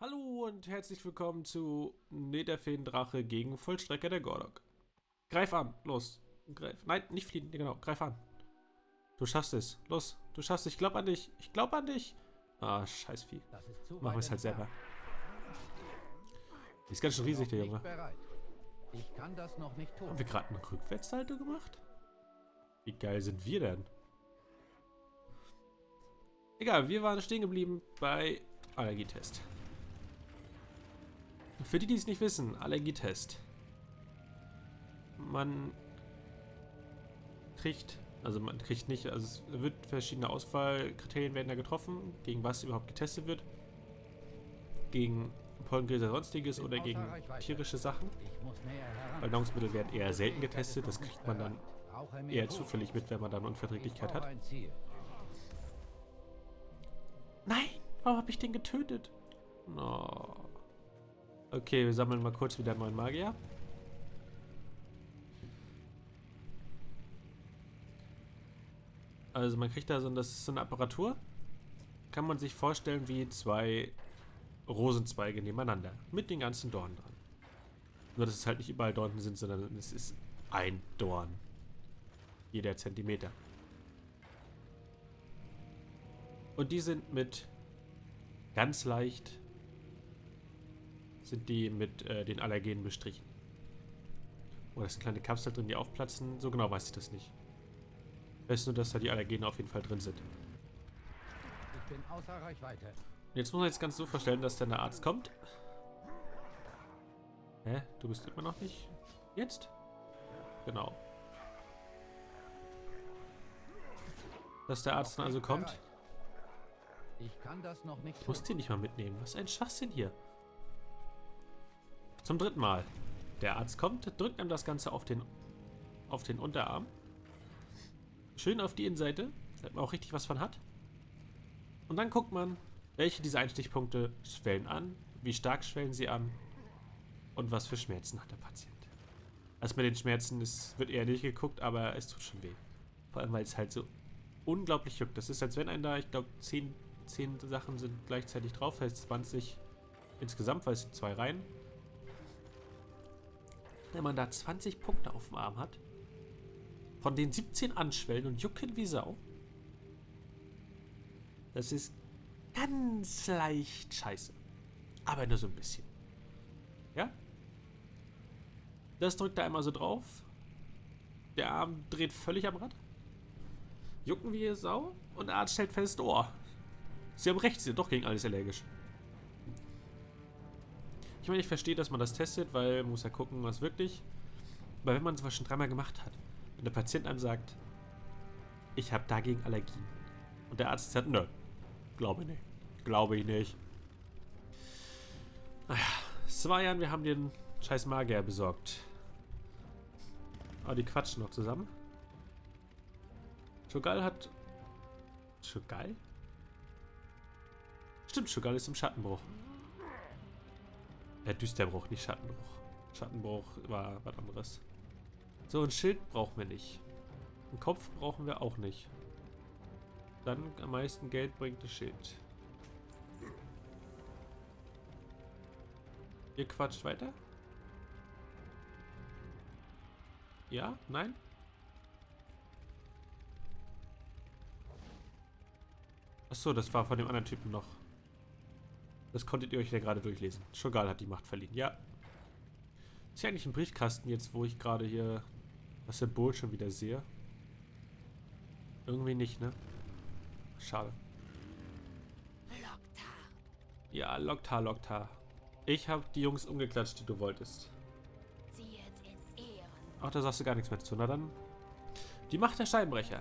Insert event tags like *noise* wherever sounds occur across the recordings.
Hallo und herzlich willkommen zu Netherfeendrache gegen Vollstrecker der Gordok. Greif an, los. Greif. Nein, nicht fliehen, genau, greif an. Du schaffst es. Los, du schaffst es. Ich glaub an dich. Ich glaub an dich. Ah, scheiß Vieh. Machen wir es halt selber. Die ist ganz schön riesig, der Junge. Ich kann das noch nicht tun. Haben wir gerade einen Rückwärtssalto gemacht? Wie geil sind wir denn? Egal, wir waren stehen geblieben bei Allergietest. Für die, die es nicht wissen, Allergietest. Man kriegt, also man kriegt nicht, also es wird verschiedene Auswahlkriterien werden da getroffen, gegen was überhaupt getestet wird. Gegen Pollengräser sonstiges oder gegen tierische Sachen. Weil Nahrungsmittel werden eher selten getestet, das kriegt man dann eher zufällig mit, wenn man dann Unverträglichkeit hat. Nein, warum habe ich den getötet? No. Okay, wir sammeln mal kurz wieder neuen Magier. Also man kriegt da so, das ist so eine Apparatur. Kann man sich vorstellen wie zwei Rosenzweige nebeneinander. Mit den ganzen Dornen dran. Nur, dass es halt nicht überall Dornen sind, sondern es ist ein Dorn. Jeder Zentimeter. Und die sind mit ganz leicht sind die mit äh, den Allergenen bestrichen. Oh, da ist eine kleine Kapsel drin, die aufplatzen. So genau weiß ich das nicht. Ich weiß nur, dass da die Allergene auf jeden Fall drin sind. Ich bin außer Reichweite. Jetzt muss man jetzt ganz so vorstellen, dass dann der Arzt kommt. Hä? Du bist immer noch nicht? Jetzt? Genau. Dass der Arzt dann also kommt. Ich kann das noch nicht. Ich muss den nicht mal mitnehmen. Was ein Schwachsinn hier. Zum dritten Mal. Der Arzt kommt, drückt ihm das Ganze auf den, auf den Unterarm. Schön auf die Innenseite, damit man auch richtig was von hat. Und dann guckt man, welche dieser Einstichpunkte schwellen an, wie stark schwellen sie an und was für Schmerzen hat der Patient. Also mit den Schmerzen ist, wird eher nicht geguckt, aber es tut schon weh. Vor allem, weil es halt so unglaublich juckt. Das ist, als wenn ein da, ich glaube, 10, 10 Sachen sind gleichzeitig drauf, heißt 20 insgesamt, weil es sind zwei Reihen wenn man da 20 Punkte auf dem Arm hat, von den 17 anschwellen und jucken wie Sau, das ist ganz leicht scheiße. Aber nur so ein bisschen. Ja? Das drückt er einmal so drauf. Der Arm dreht völlig am Rad. Jucken wie Sau. Und der Arzt stellt fest, oh, Sie haben recht, Sie sind doch gegen alles allergisch. Ich meine, ich verstehe, dass man das testet, weil man muss ja gucken, was wirklich. Aber wenn man es schon dreimal gemacht hat, wenn der Patient einem sagt, ich habe dagegen Allergien. Und der Arzt sagt, nö, glaube ich nicht. Glaube ich nicht. Naja, zwei Jahren, wir haben den scheiß Magier besorgt. Aber die quatschen noch zusammen. Shogal hat... Shogal? Stimmt, Shogal ist im Schattenbruch. Ja, Düsterbruch, nicht Schattenbruch. Schattenbruch war was anderes. So, ein Schild brauchen wir nicht. Einen Kopf brauchen wir auch nicht. Dann am meisten Geld bringt das Schild. Ihr quatscht weiter? Ja? Nein? Achso, das war von dem anderen Typen noch. Das konntet ihr euch ja gerade durchlesen. Shogal hat die Macht verliehen. Ja. Ist ja eigentlich ein Briefkasten jetzt, wo ich gerade hier das Symbol schon wieder sehe. Irgendwie nicht, ne? Schade. Loktar. Ja, Loktar, Loktar. Ich habe die Jungs umgeklatscht, die du wolltest. Ach, da sagst du gar nichts mehr zu. Na dann. Die Macht der Steinbrecher.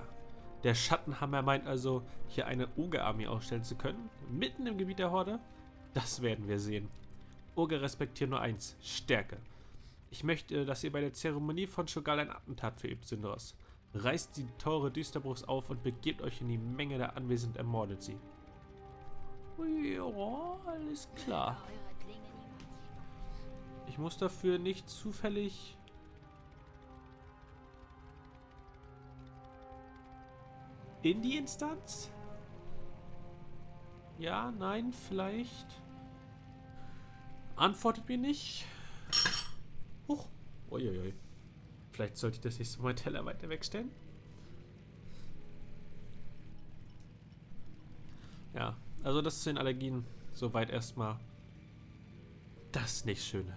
Der Schattenhammer meint also, hier eine Oge-Armee ausstellen zu können. Mitten im Gebiet der Horde. Das werden wir sehen. Urge respektiert nur eins, Stärke. Ich möchte, dass ihr bei der Zeremonie von Shogal ein Attentat verübt, Syndoros. Reißt die Tore Düsterbruchs auf und begebt euch in die Menge der Anwesenden, ermordet sie. Ja, alles klar. Ich muss dafür nicht zufällig... In die Instanz? Ja, nein, vielleicht... Antwortet mir nicht. Huch. Uiuiui. Vielleicht sollte ich das nächste Mal Teller weiter wegstellen. Ja, also das zu den Allergien soweit erstmal das nicht Schöne.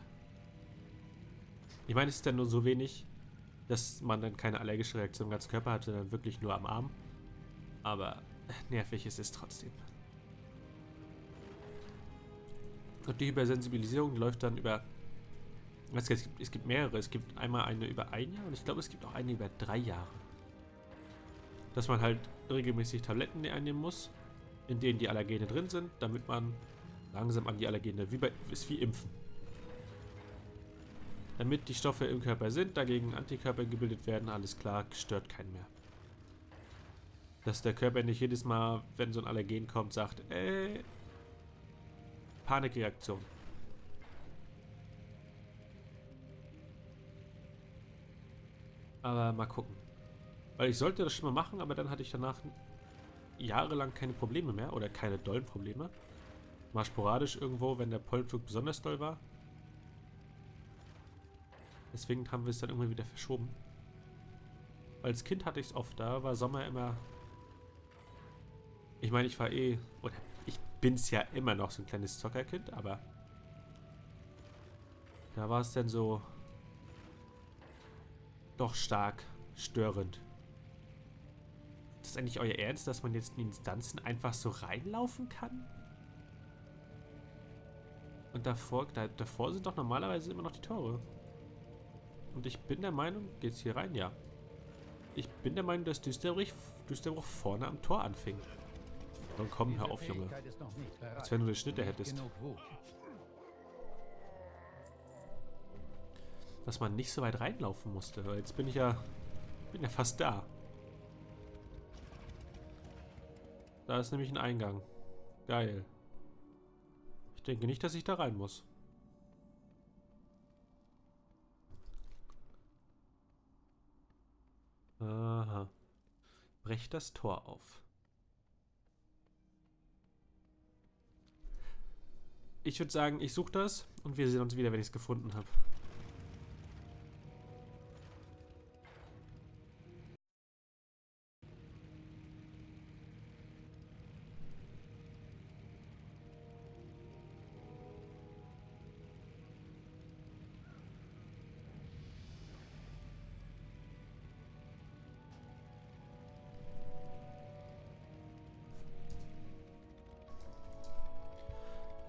Ich meine, es ist ja nur so wenig, dass man dann keine allergische Reaktion im ganzen Körper hat, sondern wirklich nur am Arm. Aber nervig ist es trotzdem. Und die Hypersensibilisierung läuft dann über. Es gibt, es gibt mehrere. Es gibt einmal eine über ein Jahr und ich glaube, es gibt auch eine über drei Jahre. Dass man halt regelmäßig Tabletten einnehmen muss, in denen die Allergene drin sind, damit man langsam an die Allergene, wie bei, ist wie Impfen. Damit die Stoffe im Körper sind, dagegen Antikörper gebildet werden, alles klar, stört keinen mehr. Dass der Körper nicht jedes Mal, wenn so ein Allergen kommt, sagt, äh, Panikreaktion. Aber mal gucken. Weil ich sollte das schon mal machen, aber dann hatte ich danach jahrelang keine Probleme mehr oder keine dollen Probleme. Mal sporadisch irgendwo, wenn der Pollenflug besonders doll war. Deswegen haben wir es dann irgendwann wieder verschoben. Als Kind hatte ich es oft, da war Sommer immer... Ich meine, ich war eh... Oder ich bin es ja immer noch so ein kleines Zockerkind, aber... Da war es dann so... Doch stark störend. Ist das eigentlich euer Ernst, dass man jetzt in Instanzen einfach so reinlaufen kann? Und davor, da, davor sind doch normalerweise immer noch die Tore. Und ich bin der Meinung, geht's hier rein? Ja. Ich bin der Meinung, dass Düsterbruch, Düsterbruch vorne am Tor anfing. Dann komm, hör auf, Junge. Als wenn du den Schnitte hättest. Dass man nicht so weit reinlaufen musste. Weil jetzt bin ich ja, bin ja fast da. Da ist nämlich ein Eingang. Geil. Ich denke nicht, dass ich da rein muss. Aha. Brecht das Tor auf. Ich würde sagen, ich suche das und wir sehen uns wieder, wenn ich es gefunden habe.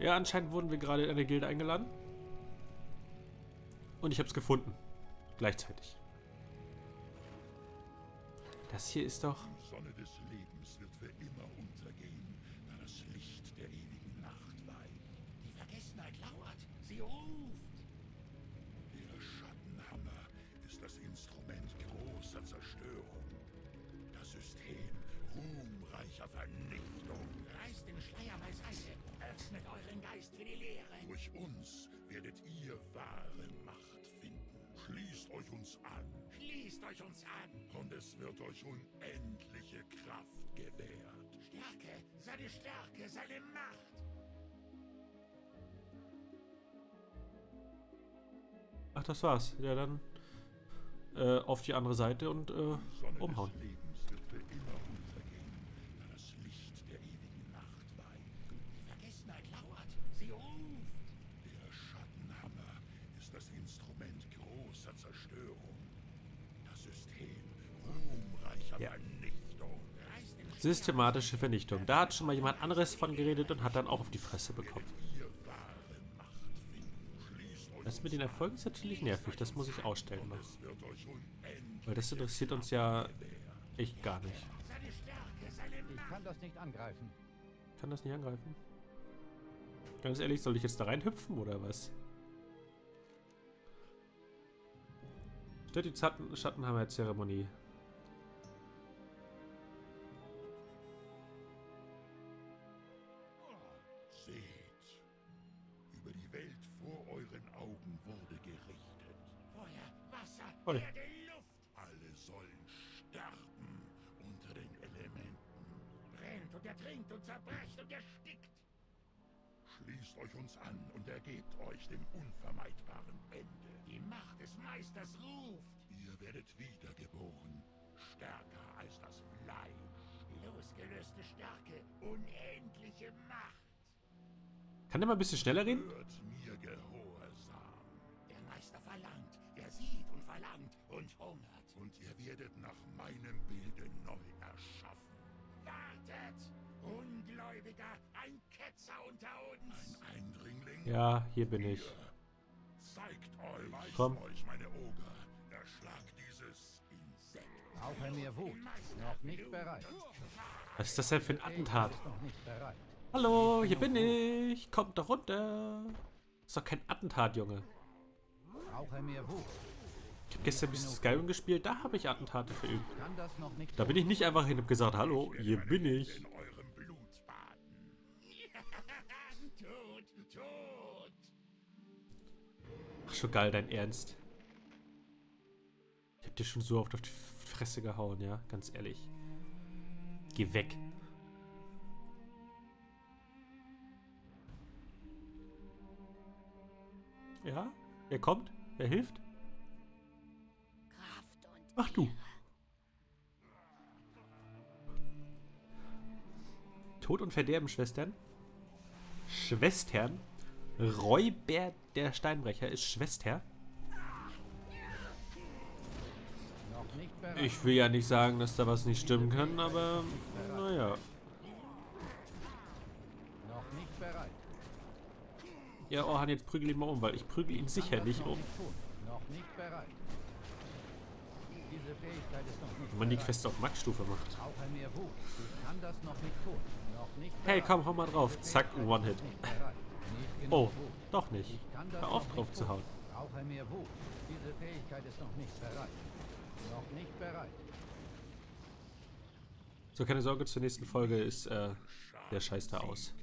Ja, anscheinend wurden wir gerade in eine Gilde eingeladen. Und ich habe es gefunden. Gleichzeitig. Das hier ist doch... Die Sonne des Lebens wird für immer untergehen, da das Licht der ewigen Nacht weicht. Die Vergessenheit lauert. Sie ruft. Der Schattenhammer ist das Instrument großer Zerstörung. Das System ruhmreicher Vernichtung. Reißt den Schleier beiseite. Öffnet euren Geist für die Lehre. Durch uns werdet ihr wahre Macht finden. Schließt euch uns an Schließt euch uns an. und es wird euch unendliche Kraft gewährt. Stärke, seine Stärke, seine Macht. Ach, das war's. Ja, dann äh, auf die andere Seite und äh, umhauen. des Lebens wird für immer untergehen, da das Licht der ewigen Nacht weicht. Die Vergessenheit lauert. Sie ruft. Der Schattenhammer ist das Instrument großer Zerstörung. Das System ruhmreicher Ja. Vernichtung. Reißt den Schleier Systematische Vernichtung. Da hat schon mal jemand anderes von geredet und hat dann auch auf die Fresse bekommen. Das mit den Erfolgen ist natürlich nervig. Das muss ich ausstellen noch. unendlich Weil das interessiert uns ja echt gar nicht. Ich kann das nicht angreifen. Kann das nicht angreifen? Ganz ehrlich, soll ich jetzt da reinhüpfen oder was? Stört die Schattenhammer-Zeremonie. Luft. Alle sollen sterben unter den Elementen. Brennt und ertrinkt und zerbrecht und erstickt. Schließt euch uns an und ergebt euch dem unvermeidbaren Ende. Die Macht des Meisters ruft. Ihr werdet wiedergeboren, stärker als das Fleisch. Losgelöste Stärke, unendliche Macht. Kann der mal ein bisschen schneller reden? Hört mir gehorsam Der Meister verlangt, er sieht und verlangt und hungert. und ihr werdet nach meinem Bilde neu erschaffen. Wartet! Ungläubiger, ein Ketzer unter uns. Ein Eindringling? Ja, hier bin ich. Zeigt euch, Komm. euch meine Oger. Erschlagt dieses Insekt. Brauche mehr Wut. Noch nicht bereit. Was ist das denn für ein Attentat? Hallo, hier bin ich. Kommt doch runter. Ist doch kein Attentat, Junge. Brauche mehr Wut. Ich habe gestern ein bisschen Skyrim gespielt, da habe ich Attentate verübt. Da bin ich nicht einfach hin und hab gesagt, hallo, hier bin ich. *laughs* Ach, schon geil, dein Ernst. Ich hab dir schon so oft auf die Fresse gehauen, ja, ganz ehrlich. Geh weg. Ja? Wer kommt? Wer hilft? Ach du. Tod und Verderben, Schwestern. Schwestern. Räuber der Steinbrecher ist Schwester. Ich will ja nicht sagen, dass da was nicht stimmen kann, aber naja. Noch nicht bereit. Ja, Orhan, jetzt prügel ihn mal um, weil ich prügel ihn sicher nicht um. Wenn man die. Quest auf Max-Stufe macht. Hey, komm, hau mal drauf. Zack, One-Hit. Oh, doch nicht. Hör auf drauf zu hauen. So, keine Sorge, zur nächsten Folge ist äh, der Scheiß da aus.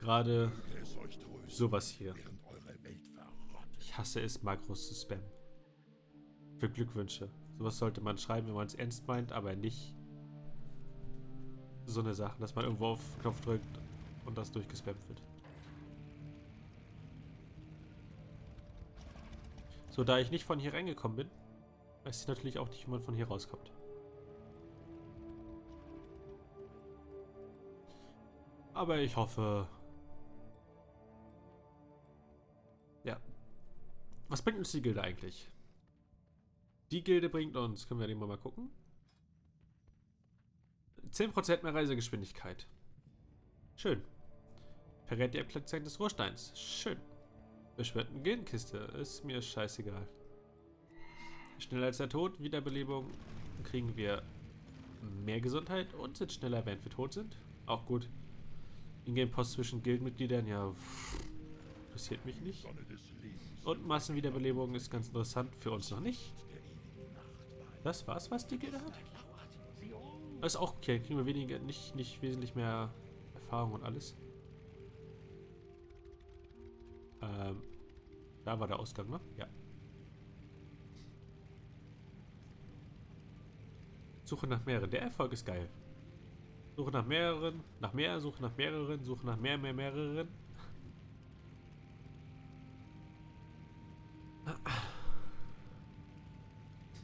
Gerade sowas hier. Ich hasse es, Makros zu spammen. Für Glückwünsche. Sowas sollte man schreiben, wenn man es ernst meint, aber nicht so eine Sache, dass man irgendwo auf Knopf drückt und das durchgespammt wird. So, da ich nicht von hier reingekommen bin, weiß ich natürlich auch nicht, wie man von hier rauskommt. Aber ich hoffe... Ja. Was bringt uns die Gilde eigentlich? Die Gilde bringt uns, können wir den mal gucken. 10% mehr Reisegeschwindigkeit. Schön. Verrät die Abkletzung des Rohrsteins. Schön. Beschwerten Gildenkiste. Ist mir scheißegal. Schneller als der Tod, Wiederbelebung. Kriegen wir mehr Gesundheit und sind schneller, während wir tot sind. Auch gut. Ingame-Post zwischen Guildmitgliedern, ja, pff, interessiert mich nicht. Und Massenwiederbelebung ist ganz interessant, für uns noch nicht. Das war's, was die Gilde hat? Ist auch okay, kriegen wir weniger, nicht, nicht wesentlich mehr Erfahrung und alles. Ähm, da war der Ausgang, ne? Ja. Suche nach mehreren. Der Erfolg ist geil. Suche nach mehreren, nach mehr, suche nach mehreren, suche nach mehr, mehr, mehreren.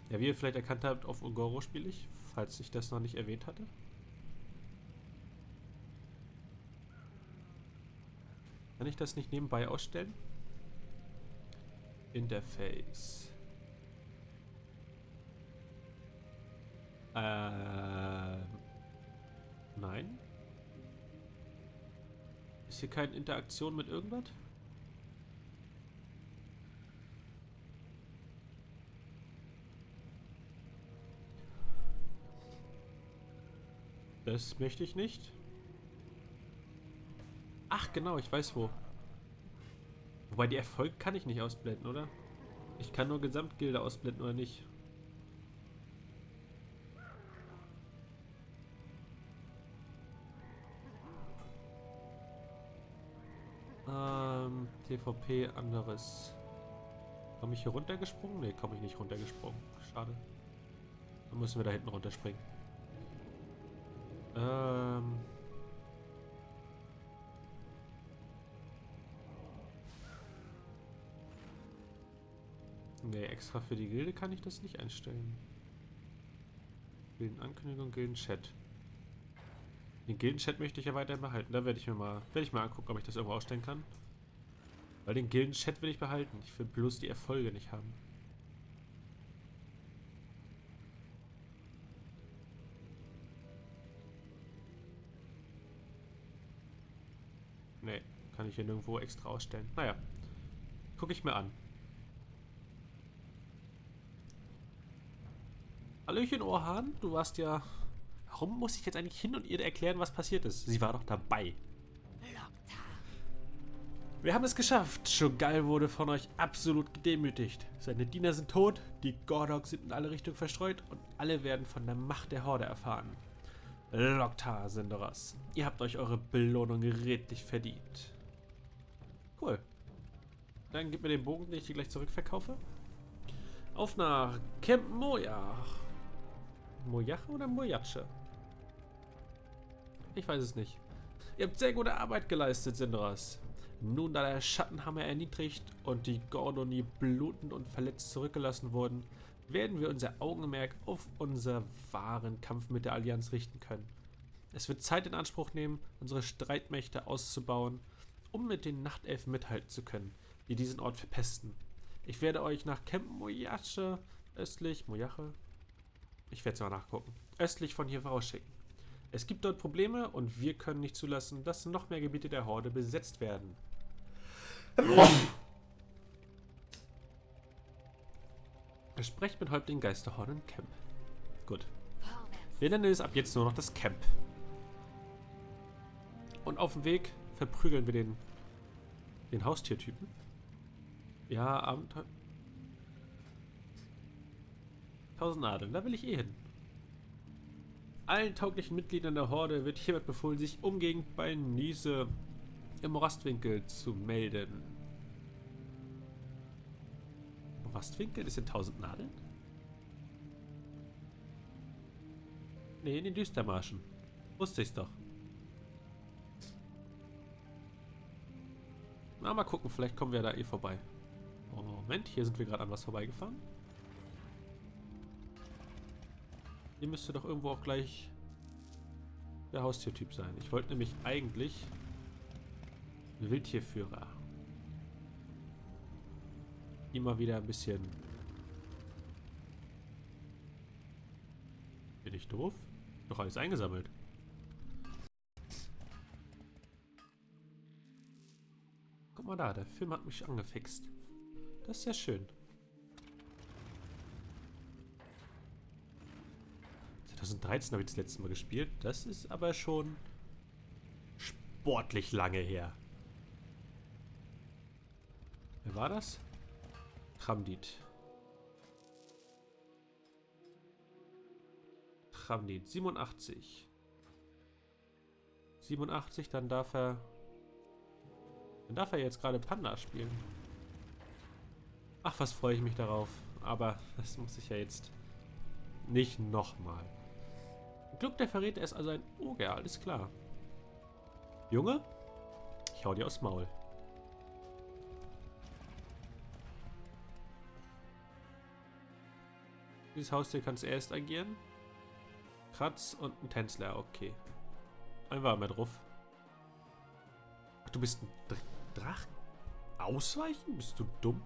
Ja, wie ihr vielleicht erkannt habt, auf Ungoro spiele ich, falls ich das noch nicht erwähnt hatte. Kann ich das nicht nebenbei ausstellen? Interface. Ähm. Nein. Ist hier keine Interaktion mit irgendwas? Das möchte ich nicht. Ach, genau, ich weiß wo. Wobei die Erfolg kann ich nicht ausblenden, oder? Ich kann nur Gesamtgilde ausblenden, oder nicht? Ähm, TVP anderes. Komme ich hier runtergesprungen? Ne, komme ich nicht runtergesprungen. Schade. Dann müssen wir da hinten runterspringen. Nee, extra für die Gilde kann ich das nicht einstellen. Gildenankündigung, Gildenchat. Den Gildenchat möchte ich ja weiterhin behalten. Da werde ich mir mal, werde ich mal angucken, ob ich das irgendwo ausstellen kann. Weil den Gildenchat will ich behalten. Ich will bloß die Erfolge nicht haben. Nee, kann ich hier nirgendwo extra ausstellen. Naja, gucke ich mir an. Hallöchen, Orhan. Du warst ja... Warum muss ich jetzt eigentlich hin und ihr erklären, was passiert ist? Sie war doch dabei. Wir haben es geschafft. Shogal wurde von euch absolut gedemütigt. Seine Diener sind tot, die Gordogs sind in alle Richtungen verstreut und alle werden von der Macht der Horde erfahren. Loktar, Sindoras. Ihr habt euch eure Belohnung redlich verdient. Cool. Dann gib mir den Bogen, den ich dir gleich zurückverkaufe. Auf nach Camp Mojach. Mojache oder Mojatsche? Ich weiß es nicht. Ihr habt sehr gute Arbeit geleistet, Sindoras. Nun, da der Schattenhammer erniedrigt und die Gordoni blutend und verletzt zurückgelassen wurden, werden wir unser Augenmerk auf unseren wahren Kampf mit der Allianz richten können. Es wird Zeit in Anspruch nehmen, unsere Streitmächte auszubauen, um mit den Nachtelfen mithalten zu können, die diesen Ort verpesten. Ich werde euch nach Camp Moyache östlich, Moyache? Ich werde es mal nachgucken. Östlich von hier vorausschicken. Es gibt dort Probleme und wir können nicht zulassen, dass noch mehr Gebiete der Horde besetzt werden. Sprecht mit Häuptling Geisterhorn im Camp. Gut. Wir nennen es ab jetzt nur noch das Camp. Und auf dem Weg verprügeln wir den, den Haustiertypen. Ja, Abenteuer. Tausend Nadeln, da will ich eh hin. Allen tauglichen Mitgliedern der Horde wird hiermit befohlen, sich umgehend bei Niese im Morastwinkel zu melden. Morastwinkel? Das sind tausend Nadeln? Nee, in den Düstermarschen. Wusste ich's doch. Na, mal gucken, vielleicht kommen wir da eh vorbei. Moment, hier sind wir gerade an was vorbeigefahren. Hier müsste doch irgendwo auch gleich der Haustiertyp sein. Ich wollte nämlich eigentlich Wildtierführer. Immer wieder ein bisschen... Bin ich doof? Doch alles eingesammelt. Guck mal da, der Film hat mich angefixt. Das ist ja schön. 2013 habe ich das letzte Mal gespielt. Das ist aber schon sportlich lange her. Wer war das? Tramdit. Tramdit, 87. 87, dann darf er... Dann darf er jetzt gerade Panda spielen. Ach, was freue ich mich darauf. Aber *laughs* das muss ich ja jetzt nicht nochmal. Glück der Verräter ist also ein Oger, alles klar. Junge, ich hau dir aufs Maul. Dieses Haustier kannst du erst agieren. Kratz und ein Tänzler, okay. Einfach mal drauf. Ach, du bist ein Dr Drach? Ausweichen? Bist du dumm?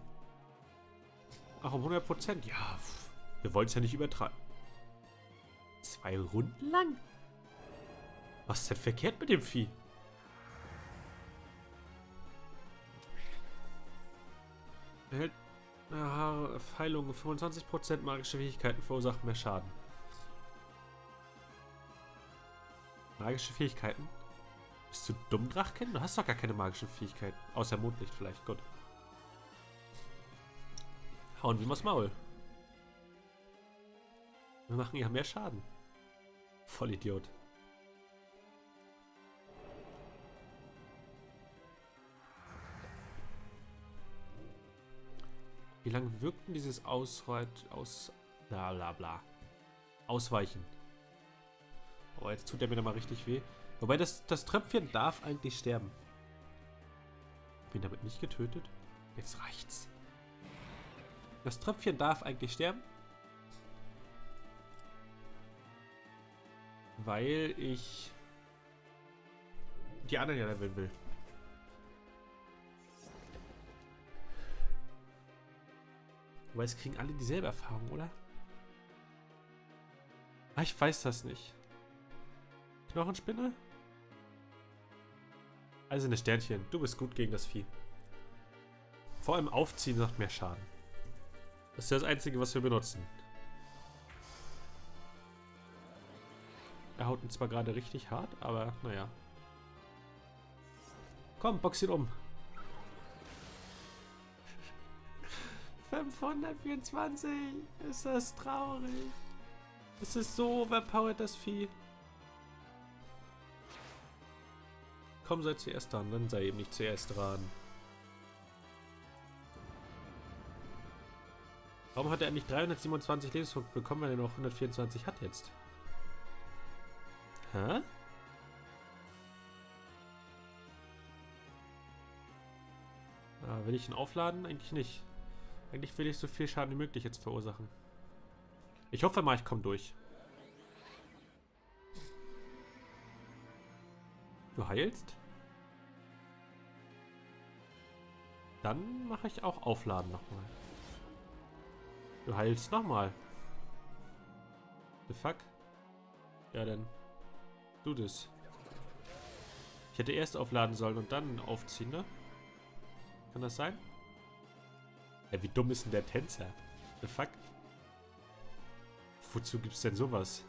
Ach, um 100%. Ja, wir wollen es ja nicht übertreiben. Zwei Runden lang? Was ist denn verkehrt mit dem Vieh? Erhält Heilung 25% magische Fähigkeiten verursachen mehr Schaden. Magische Fähigkeiten? Bist du dumm, Drachkind? Du hast doch gar keine magischen Fähigkeiten. Außer Mondlicht vielleicht. Gut. Hauen wir mal's Maul. Wir machen ja mehr Schaden. Vollidiot. Wie lange wirkt denn dieses Ausreit aus bla bla bla Ausweichen? Oh, jetzt tut er mir da mal richtig weh. Wobei das, das Tröpfchen darf eigentlich sterben. Bin damit nicht getötet? Jetzt reicht's. Das Tröpfchen darf eigentlich sterben. Weil ich die anderen ja leveln will. Weil es kriegen alle dieselbe Erfahrung, oder? Ah, ich weiß das nicht. Knochenspinne? Also eine Sternchen. Du bist gut gegen das Vieh. Vor allem Aufziehen macht mehr Schaden. Das ist das Einzige, was wir benutzen. Haut ihn zwar gerade richtig hart, aber naja. Komm, box ihn um. 524. Ist das traurig. Es ist so overpowered, das Vieh. Komm, sei zuerst dran. Dann sei eben nicht zuerst dran. Warum hat er eigentlich 327 Lebenspunkte bekommen, wenn er noch 124 hat jetzt? Hä? Ah, will ich ihn aufladen? Eigentlich nicht. Eigentlich will ich so viel Schaden wie möglich jetzt verursachen. Ich hoffe mal, ich komme durch. Du heilst? Dann mache ich auch Aufladen nochmal. Du heilst nochmal. The fuck? Ja, dann. Du das. Ich hätte erst aufladen sollen und dann aufziehen, ne? Kann das sein? Ja, wie dumm ist denn der Tänzer? The fuck? Wozu gibt's denn sowas?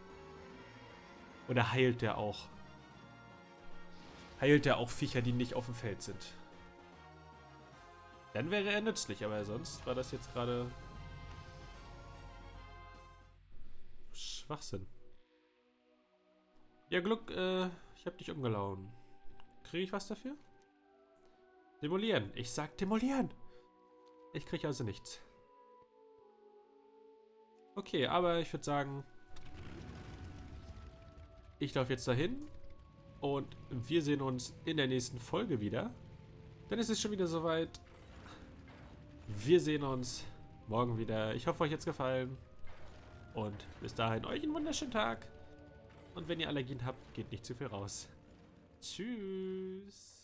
Oder heilt der auch? Heilt der auch Viecher, die nicht auf dem Feld sind? Dann wäre er nützlich, aber sonst war das jetzt gerade Schwachsinn. Ja, Glück, äh, ich hab dich umgelauen. Kriege ich was dafür? Demolieren. Ich sag demolieren. Ich kriege also nichts. Okay, aber ich würde sagen, ich laufe jetzt dahin und wir sehen uns in der nächsten Folge wieder. Denn es ist schon wieder soweit. Wir sehen uns morgen wieder. Ich hoffe, euch hat es gefallen. Und bis dahin euch einen wunderschönen Tag. Und wenn ihr Allergien habt, geht nicht zu viel raus. Tschüss.